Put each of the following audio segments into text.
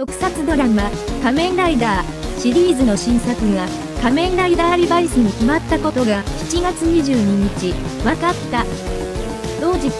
特撮ドラマ、仮面ライダーシリーズの新作が仮面ライダーリバイスに決まったことが7月22日、分かった。同日、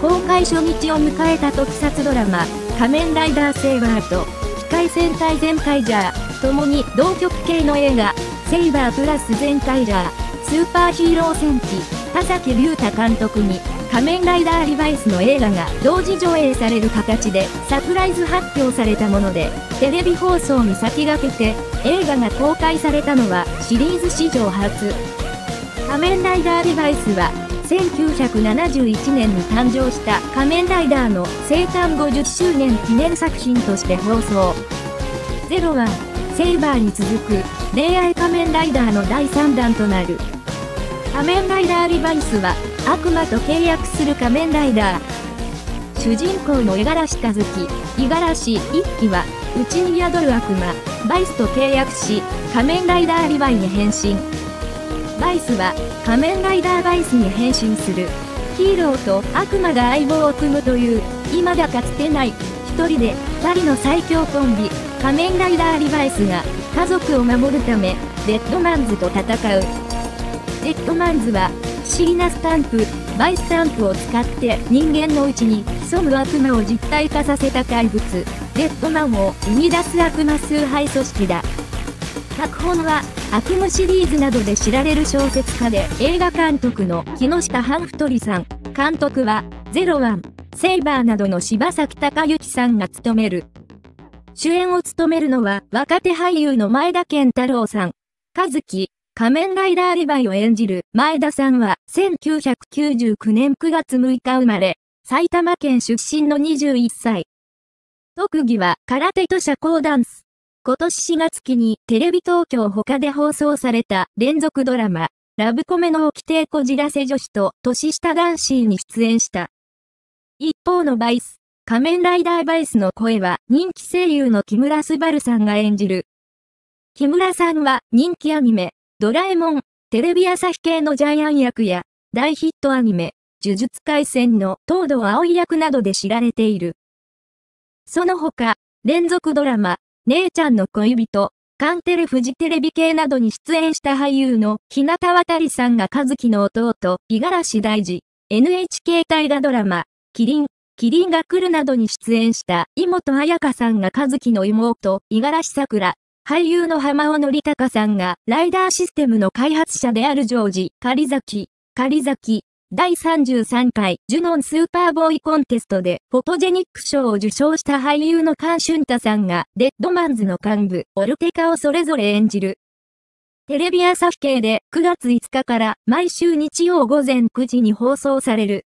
公開初日を迎えた特撮ドラマ、仮面ライダーセイバーと、機械戦隊全開ジャー、共に同局系の映画、セイバープラス全開ジャー、スーパーヒーロー戦記、田崎隆太監督に、仮面ライダーリバイスの映画が同時上映される形でサプライズ発表されたもので、テレビ放送に先駆けて映画が公開されたのはシリーズ史上初。仮面ライダーリバイスは1971年に誕生した仮面ライダーの生誕50周年記念作品として放送。ゼロはセイバーに続く恋愛仮面ライダーの第3弾となる。仮面ライダーリバイスは悪魔と契約する仮面ライダー。主人公の五十嵐一輝、五十嵐一輝は、内に宿る悪魔、バイスと契約し、仮面ライダーリバイに変身。バイスは、仮面ライダーバイスに変身する。ヒーローと悪魔が相棒を組むという、今だかつてない、一人で二人の最強コンビ、仮面ライダーリバイスが、家族を守るため、デッドマンズと戦う。デッドマンズは、思議なスタンプ、バイスタンプを使って人間のうちに潜む悪魔を実体化させた怪物、デッドマンを生み出す悪魔崇拝組織だ。脚本は、悪夢シリーズなどで知られる小説家で映画監督の木下半太さん。監督は、ゼロワン、セイバーなどの柴崎貴行さんが務める。主演を務めるのは若手俳優の前田拳太郎さん。和樹、仮面ライダーリヴァイを演じる前田さんは1999年9月6日生まれ、埼玉県出身の21歳。特技は空手と社交ダンス。今年4月期にテレビ東京他で放送された連続ドラマ、ラブコメの沖亭こじらせ女子と年下男子に出演した。一方のバイス、仮面ライダーバイスの声は人気声優の木村昴さんが演じる。木村さんは人気アニメ、ドラえもん、テレビ朝日系のジャイアン役や、大ヒットアニメ、呪術廻戦の東堂葵役などで知られている。その他、連続ドラマ、姉ちゃんの恋人、カンテレフジテレビ系などに出演した俳優の日向渡さんが和樹の弟、五十嵐大二、NHK 大河ドラマ、キリン、キリンが来るなどに出演した妹彩香さんが和樹の妹、五十嵐桜、俳優の浜尾則隆さんが、ライダーシステムの開発者であるジョージ、狩崎、狩崎、第33回ジュノンスーパーボーイコンテストでフォトジェニック賞を受賞した俳優のカン・シュンタさんがデッドマンズの幹部オルテカをそれぞれ演じる。テレビ朝日系で9月5日から毎週日曜午前9時に放送される。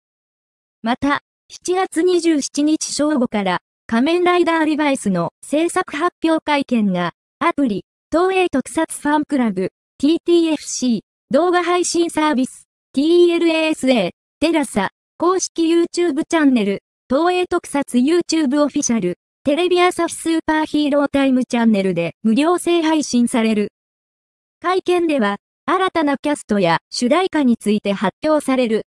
また、7月27日正午から仮面ライダーリバイスの制作発表会見がアプリ、東映特撮ファンクラブ、TTFC、動画配信サービス、TLASA、テラサ、公式 YouTube チャンネル、東映特撮 YouTube オフィシャル、テレビ朝日スーパーヒーロータイムチャンネルで無料制配信される。会見では、新たなキャストや主題歌について発表される